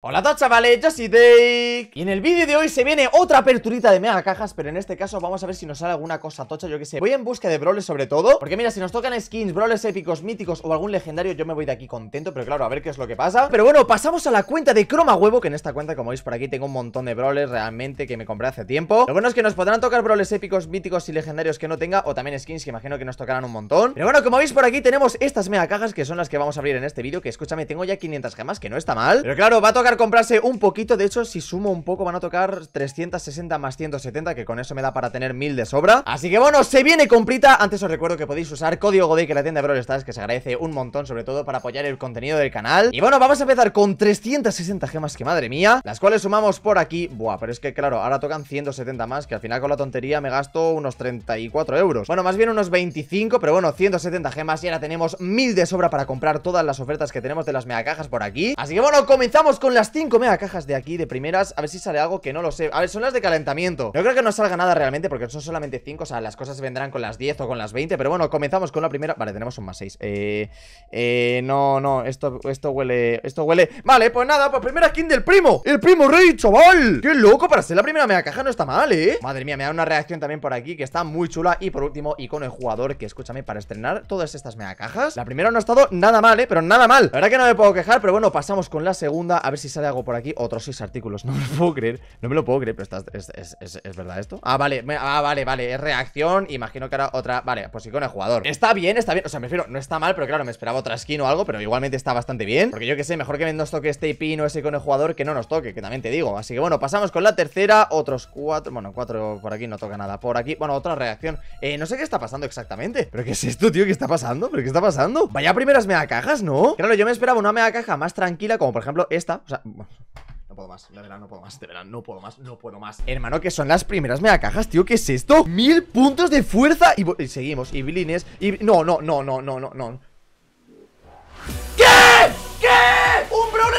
Hola a todos chavales, yo soy Dake Y en el vídeo de hoy se viene otra aperturita de mega cajas Pero en este caso vamos a ver si nos sale alguna cosa tocha, yo que sé. Voy en busca de brawlers sobre todo Porque mira, si nos tocan skins, brawlers épicos, míticos o algún legendario Yo me voy de aquí contento, pero claro, a ver qué es lo que pasa. Pero bueno, pasamos a la cuenta de Croma Huevo Que en esta cuenta, como veis por aquí, tengo un montón de brawlers realmente que me compré hace tiempo. Lo bueno es que nos podrán tocar brawlers épicos, míticos y legendarios que no tenga O también skins que imagino que nos tocarán un montón. Pero bueno, como veis por aquí tenemos estas mega cajas Que son las que vamos a abrir en este vídeo Que escúchame, tengo ya 500 gemas, que no está mal. Pero claro, va a tocar comprarse un poquito, de hecho, si sumo un poco van a tocar 360 más 170, que con eso me da para tener 1000 de sobra. Así que bueno, se viene completa Antes os recuerdo que podéis usar código GODEIK en la tienda de Brawl Stars, que se agradece un montón, sobre todo para apoyar el contenido del canal. Y bueno, vamos a empezar con 360 gemas, que madre mía Las cuales sumamos por aquí, buah, pero es que claro, ahora tocan 170 más, que al final con la tontería me gasto unos 34 euros. Bueno, más bien unos 25, pero bueno, 170 gemas y ahora tenemos 1000 de sobra para comprar todas las ofertas que tenemos de las mega cajas por aquí. Así que bueno, comenzamos con las 5 mega cajas de aquí de primeras A ver si sale algo que no lo sé. A ver, son las de calentamiento. No creo que no salga nada realmente porque son solamente 5 O sea, las cosas vendrán con las 10 o con las 20 Pero bueno, comenzamos con la primera. Vale, tenemos un más 6 Eh... Eh... No, no, esto, esto huele... Esto huele... Vale, pues nada, pues primera skin del primo. El primo rey, chaval. Qué loco, para ser la primera mega caja no está mal, ¿eh? Madre mía, me da una reacción también por aquí Que está muy chula. Y por último, icono de jugador Que escúchame, para estrenar todas estas mega cajas La primera no ha estado nada mal, ¿eh? Pero nada mal. La verdad que no me puedo quejar Pero bueno, pasamos con la segunda A ver si sale algo por aquí Otros 6 artículos No me lo puedo creer No me lo puedo creer Pero es, verdad esto Ah, vale Ah, vale, vale Es reacción Imagino que ahora otra Vale, pues icono de jugador Está bien, está bien O sea, me refiero No está mal Pero claro, me esperaba otra skin o algo Pero igualmente está bastante bien Porque yo que sé Mejor que nos toque este pin o ese icono de jugador Que no nos toque Que también te digo Así que bueno Pasamos con la tercera Otros cuatro Bueno, cuatro por aquí no toca nada Por aquí Bueno, otra reacción Eh, no sé qué está pasando exactamente ¿Pero qué es esto, tío? ¿Qué está pasando? ¿Pero qué está pasando? Vaya primeras mega cajas, ¿no? Claro, yo me esperaba una mega caja más tranquila Como por ejemplo esta O sea... No puedo más, de verdad no puedo más, de verdad no puedo más, no puedo más Hermano, que son las primeras mega cajas, tío, ¿qué es esto? Mil puntos de fuerza y, seguimos, y blines, y... No, no, no, no, no, no, no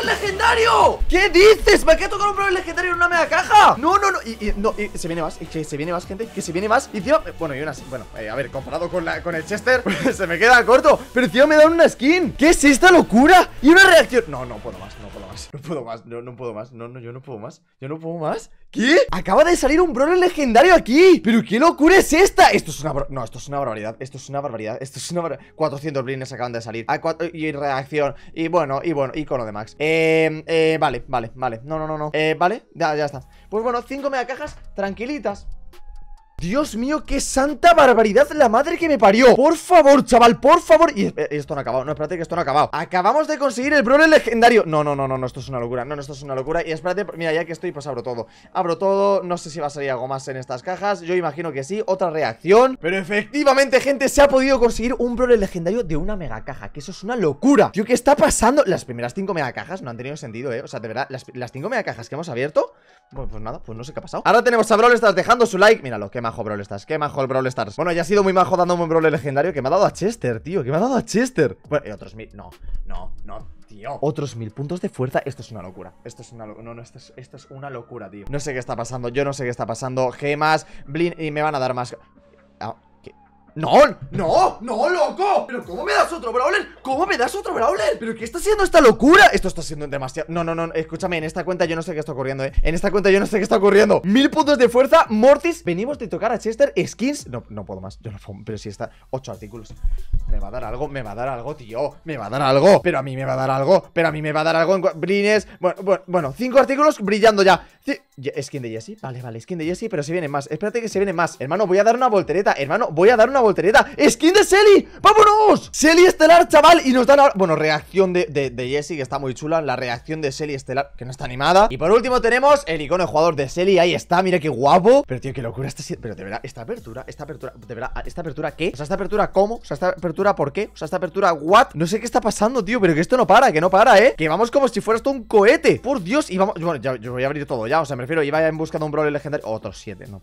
legendario! ¿Qué dices? ¿Me ha tocado un brawler legendario en una mega caja? No, no, no, y, y no, y se viene más, y que se viene más, gente, que se viene más Y encima, bueno, y una, bueno, eh, a ver, comparado con, la, con el Chester pues, Se me queda corto, pero encima me dan una skin ¿Qué es esta locura? Y una reacción, no, no puedo más, no puedo más No puedo más, no, no puedo más, no, no, yo no puedo más Yo no puedo más ¿Qué? Acaba de salir un brawler legendario aquí ¿Pero qué locura es esta? Esto es una... No, esto es una barbaridad Esto es una barbaridad Esto es una barbaridad 400 blines acaban de salir a Y reacción Y bueno, y bueno, icono de Max Eh, eh, vale, vale, vale. No, no, no, no. Eh, vale, ya, ya está. Pues bueno, 5 mega cajas tranquilitas Dios mío, qué santa barbaridad La madre que me parió. Por favor, chaval, por favor. Y esto no ha acabado, no, espérate que esto no ha acabado. Acabamos de conseguir el brawler legendario. No, no, no, no, no, esto es una locura. No, no, esto es una locura. Y espérate, mira, ya que estoy, pues abro todo. Abro todo, no sé si va a salir algo más en estas cajas. Yo imagino que sí, otra reacción. Pero efectivamente, gente, se ha podido conseguir Un brawler legendario de una mega caja Que eso es una locura. Tío, ¿qué está pasando? Las primeras cinco mega cajas no han tenido sentido, eh. O sea, de verdad, las, las cinco mega cajas que hemos abierto Bueno, pues nada, pues no sé qué ha pasado. Ahora tenemos a Brawl Stars dejando su like. Míralo, qué majo Brawl Stars, qué majo el Brawl Stars. Bueno, ya ha sido muy majo dándome un Brawl legendario Que me ha dado a Chester, tío, que me ha dado a Chester. Bueno, y otros mil, no, no, no, tío. Otros mil puntos de fuerza, esto es una locura Esto es una locura, no, no, esto es, esto es una locura, tío. No sé qué está pasando, yo no sé qué está pasando Gemas, blin, y me van a dar más ah, ¡No! ¡No! ¡No, loco! ¿Pero cómo me das otro Brawler? ¿Cómo me das otro Brawler? ¿Pero qué está haciendo esta locura? Esto está siendo demasiado... No, no, no, escúchame, en esta cuenta yo no sé qué está ocurriendo, ¿eh? En esta cuenta yo no sé qué está ocurriendo Mil puntos de fuerza, Mortis Venimos de tocar a Chester, skins No, no puedo más, yo no puedo, pero si está... Ocho artículos Me va a dar algo, me va a dar algo, tío Me va a dar algo, pero a mí me va a dar algo Pero a mí me va a dar algo en... Brines Bueno, bueno, bueno, cinco artículos brillando ya Skin de Jesse, vale, vale, skin de Jesse Pero se vienen más, espérate que se vienen más Hermano, voy a dar una voltereta, hermano, voy a dar una voltereta ¡Skin de Selly! ¡Vámonos! Selly estelar, chaval Y nos dan ahora... Bueno, reacción de, de, de Jessie Que está muy chula La reacción de Selly estelar Que no está animada Y por último tenemos El icono de jugador de Selly Ahí está, mira qué guapo Pero tío, qué locura está Pero de verdad, esta apertura Esta apertura De verdad, ¿esta apertura qué? O sea, ¿esta apertura cómo? O sea, ¿esta apertura por qué? O sea, ¿esta apertura what? No sé qué está pasando, tío Pero que esto no para, que no para, ¿eh? Que vamos como si fuera esto un cohete Por Dios Y vamos... Bueno, ya, yo voy a abrir todo ya O sea, me refiero Iba en busca de un brawler legendario Otros siete, no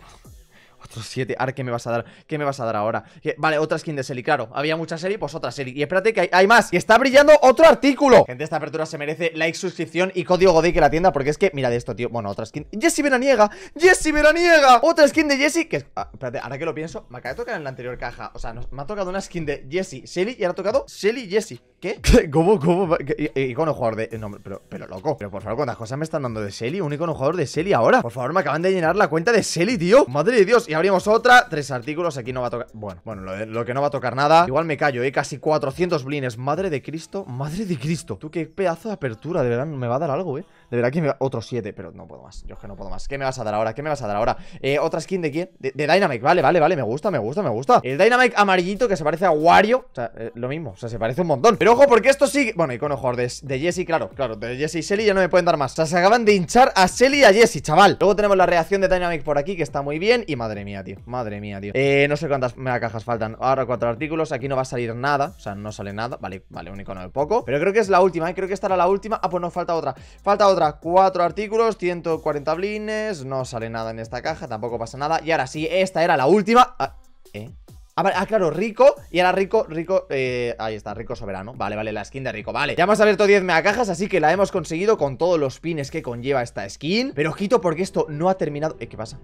Otro 7, ahora ¿qué me vas a dar? ¿Qué me vas a dar ahora? Vale, otra skin de Selly, claro. Había mucha Selly, pues otra Selly Y espérate que hay, más. Y está brillando otro artículo. Gente, esta apertura se merece like, suscripción y código Godek en la tienda Porque es que, mira de esto, tío. Bueno, otra skin. Jessie veraniega. Jessie veraniega. Otra skin de Jessie Que ah, espérate, ahora que lo pienso Me acaba de tocar en la anterior caja. O sea, me ha tocado una skin de Jessie, Selly Y ahora ha tocado Selly, Jessie. ¿Qué? ¿Cómo? ¿Cómo? Icono jugador de... No, pero, pero loco. Pero por favor, ¿cuántas cosas me están dando de Selly? Un icono jugador de Selly ahora. Por favor, me acaban de llenar la cuenta de Selly, tío. Madre de Dios abrimos otra. Tres artículos Aquí no va a tocar. Bueno, bueno, lo, que no va a tocar nada. Igual me callo, eh Casi 400 blines. Madre de Cristo Madre de Cristo. Tú qué pedazo de apertura De verdad, me va a dar algo, eh De verdad que me va... Otro 7 Pero no puedo más. Yo es que no puedo más. ¿Qué me vas a dar ahora? ¿Qué me vas a dar ahora? Eh, otra skin de quién? De, Dynamic Vale, vale, vale. Me gusta, me gusta, me gusta. El Dynamic amarillito Que se parece a Wario. O sea, eh, lo mismo. O sea, se parece un montón. Pero ojo, porque esto sí bueno, icono de, de Jesse, claro, claro De Jesse y Selly ya no me pueden dar más. O sea, se acaban de hinchar a Selly y a Jesse, chaval. Luego tenemos la reacción de Dynamic por aquí Que está muy bien. Y madre mía, tío, madre mía, tío. Eh, no sé cuántas cajas faltan. Ahora cuatro artículos, aquí no va a salir nada. O sea, no sale nada, vale, vale, un icono de poco. Pero creo que es la última, ¿eh? creo que esta era la última. Ah, pues no, falta otra. Falta otra, cuatro artículos, 140 blines No sale nada en esta caja, tampoco pasa nada Y ahora sí, esta era la última ah, ¿Eh? Ah, ah, claro, Rico Y ahora Rico, Rico, eh, ahí está, Rico Soberano. Vale, vale, la skin de Rico, vale. Ya hemos abierto 10 megacajas, así que la hemos conseguido Con todos los pines que conlleva esta skin. Pero ojito porque esto no ha terminado. Eh, ¿Qué pasa?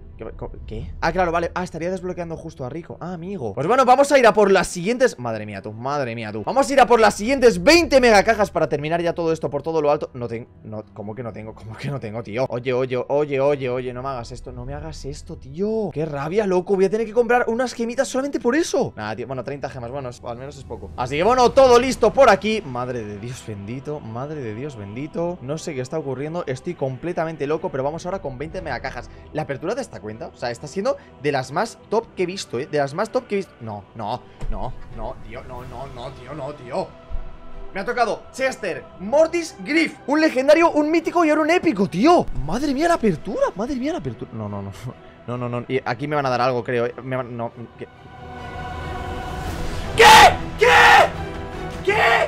¿Qué? Ah, claro, vale. Ah, estaría desbloqueando justo a Rico. Ah, amigo. Pues bueno, vamos a ir a por las siguientes. Madre mía tú, madre mía tú. Vamos a ir a por las siguientes 20 megacajas Para terminar ya todo esto por todo lo alto. No tengo, no, ¿cómo que no tengo? ¿Cómo que no tengo, tío? Oye, oye, oye, oye, oye No me hagas esto, no me hagas esto, tío. Qué rabia, loco. Voy a tener que comprar unas gemitas solamente por eso Nada, tío, bueno 30 gemas, bueno, al menos es poco. Así que bueno, todo listo por aquí. Madre de Dios bendito, madre de Dios bendito. No sé qué está ocurriendo, estoy completamente loco Pero vamos ahora con 20 megacajas. La apertura de esta cuenta, o sea, está siendo de las más top que he visto, ¿eh? De las más top que he visto. No, no, no, no, tío, no, no, no, tío, no, tío. Me ha tocado Chester, Mortis, Griff Un legendario, un mítico y ahora un épico, tío. Madre mía la apertura, madre mía la apertura. No, no, no, no, no, no Y aquí me van a dar algo, creo ¿eh? me van... No, ¿qué? ¿Qué?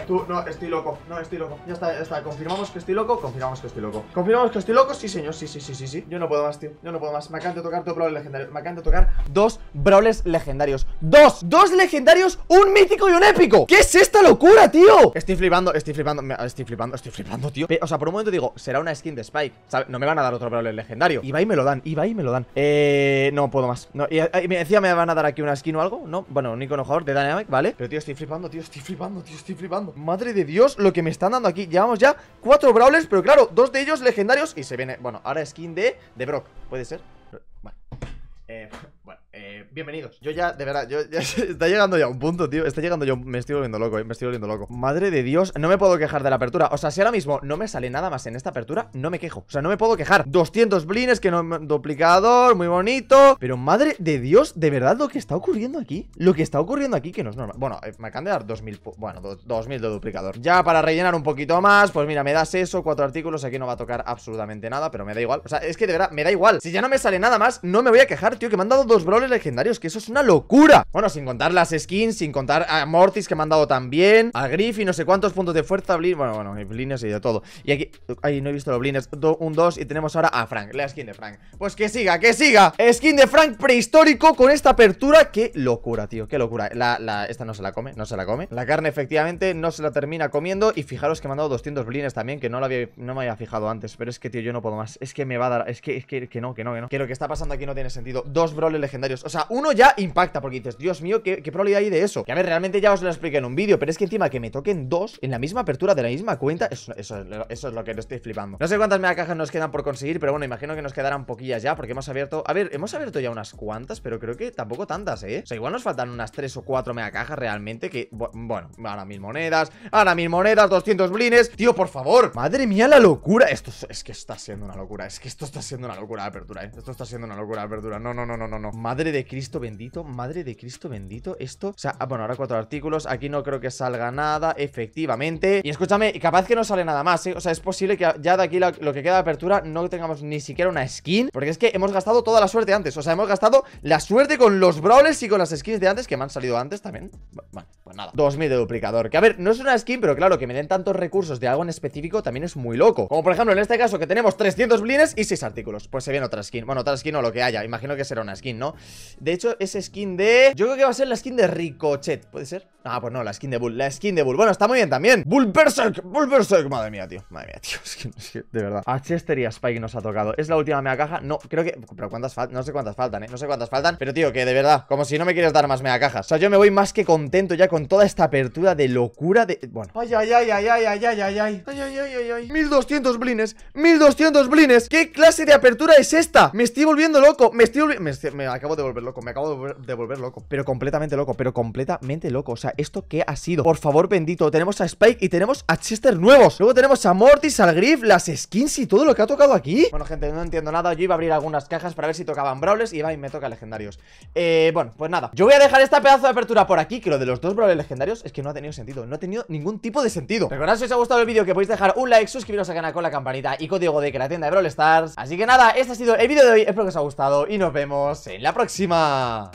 No, estoy loco, no, estoy loco. Ya está, ya está, confirmamos que estoy loco Confirmamos que estoy loco. Confirmamos que estoy loco, sí señor, sí, sí, sí, sí, sí. Yo no puedo más, tío, yo no puedo más. Me acaban tocar dos brawlers legendarios. Me acaban tocar dos brawlers legendarios. ¡Dos! ¡Dos legendarios! ¡Un mítico y un épico! ¿Qué es esta locura, tío? Estoy flipando, estoy flipando. Estoy flipando, estoy flipando, tío. O sea, por un momento digo, será una skin de Spike ¿sabes? No me van a dar otro brawler legendario. Y va y me lo dan, y va y me lo dan. Eh, no puedo más. Y, me decía, ¿me van a dar aquí una skin o algo? No, bueno, un icono jugador de Dynamic, ¿vale? Pero tío, estoy flipando, tío, estoy flipando, tío, estoy flipando Madre de Dios lo que me están dando aquí. Llevamos ya cuatro brawlers, pero claro, dos de ellos legendarios Y se viene, bueno, ahora skin de, de Brock. ¿Puede ser? Bueno, eh, bueno eh, bienvenidos. Yo ya, de verdad, yo ya está llegando ya un punto, tío. Está llegando yo, me estoy volviendo loco, eh, me estoy volviendo loco. Madre de Dios, no me puedo quejar de la apertura. O sea, si ahora mismo no me sale nada más en esta apertura, no me quejo. O sea, no me puedo quejar. 200 blines, que no duplicador, muy bonito. Pero madre de Dios, de verdad lo que está ocurriendo aquí, lo que está ocurriendo aquí, que no es normal. Bueno, eh, me acaban de dar 2000, bueno, 2000 de duplicador. Ya para rellenar un poquito más, pues mira, me das eso, cuatro artículos. Aquí no va a tocar absolutamente nada, pero me da igual. O sea, es que de verdad, me da igual. Si ya no me sale nada más, no me voy a quejar, tío, que me han dado dos legendarios, que eso es una locura. Bueno, sin contar las skins, sin contar a Mortis que me han dado también A Griff y no sé cuántos puntos de fuerza Bueno, bueno, blines y de todo. Y aquí, ahí no he visto los blines Un 2 y tenemos ahora a Frank, la skin de Frank. Pues que siga, que siga. Skin de Frank prehistórico con esta apertura. Qué locura, tío, qué locura. La, la, Esta no se la come, no se la come. La carne efectivamente no se la termina comiendo. Y fijaros que me han dado 200 blines también Que no, lo había, no me había fijado antes. Pero es que, tío, yo no puedo más. Es que me va a dar, es que, es que, que no, que no, que no. Que lo que está pasando aquí no tiene sentido. Dos brawlers legendarios, o sea, uno ya impacta Porque dices, Dios mío, ¿qué, probabilidad hay de eso? Que a ver, realmente ya os lo expliqué en un vídeo Pero es que encima que me toquen dos en la misma apertura de la misma cuenta Eso, es lo que estoy flipando No sé cuántas cajas nos quedan por conseguir Pero bueno, imagino que nos quedarán poquillas ya Porque hemos abierto, a ver, hemos abierto ya unas cuantas Pero creo que tampoco tantas, ¿eh? O sea, igual nos faltan unas tres o cuatro cajas realmente Que, bueno, ahora mil monedas Ahora mil monedas, 200 blines Tío, por favor, madre mía la locura Esto es que está siendo una locura Es que esto está siendo una locura de apertura, ¿eh? Esto está siendo una locura de apertura No, no, no, no, no, no Madre de Cristo bendito, madre de Cristo bendito Esto, o sea, ah, bueno, ahora cuatro artículos Aquí no creo que salga nada, efectivamente. Y escúchame, capaz que no sale nada más, ¿eh? O sea, es posible que ya de aquí lo, que queda de apertura No tengamos ni siquiera una skin Porque es que hemos gastado toda la suerte antes O sea, hemos gastado la suerte con los brawlers y con las skins de antes Que me han salido antes también. Bueno, pues nada. 2000 de duplicador Que a ver, no es una skin, pero claro, que me den tantos recursos de algo en específico También es muy loco. Como por ejemplo en este caso que tenemos 300 blines y 6 artículos Pues se viene otra skin. Bueno, otra skin o lo que haya Imagino que será una skin, ¿no? De hecho, es skin de... Yo creo que va a ser la skin de Ricochet ¿Puede ser? Ah, pues no, la skin de Bull La skin de Bull. Bueno, está muy bien también. Bull Berserk Bull Berserk. Madre mía, tío. Madre mía, tío Es que, es que de verdad. A Chester y a Spike nos ha tocado. Es la última mega caja. No, creo que... Pero cuántas faltan No sé cuántas faltan, ¿eh? No sé cuántas faltan Pero, tío, que de verdad Como si no me quieres dar más mega cajas. O sea, yo me voy más que contento ya con toda esta apertura de locura de... Bueno. Ay, ay, ay, ay, ay, ay, ay, ay, ay. Ay, ay, ay, ay, ay. 1200 blines 1200 blines. ¿Qué clase de apertura es esta? Me estoy volviendo loco. Me estoy volviendo... Me, me, acabo de volver loco Me acabo de volver loco Pero completamente loco Pero completamente loco. O sea, ¿esto qué ha sido? Por favor, bendito Tenemos a Spike y tenemos a Chester nuevos. Luego tenemos a Mortis, al Griff, las skins y todo lo que ha tocado aquí. Bueno, gente, no entiendo nada. Yo iba a abrir algunas cajas para ver si tocaban Brawlers Y va y me toca legendarios. Eh, bueno, pues nada. Yo voy a dejar esta pedazo de apertura por aquí Que lo de los dos Brawlers legendarios es que no ha tenido sentido No ha tenido ningún tipo de sentido. Recordad si os ha gustado el vídeo que podéis dejar un like Suscribiros al canal con la campanita y código de que la tienda de Brawl Stars. Así que nada, este ha sido el vídeo de hoy. Espero que os haya gustado y nos vemos en la próxima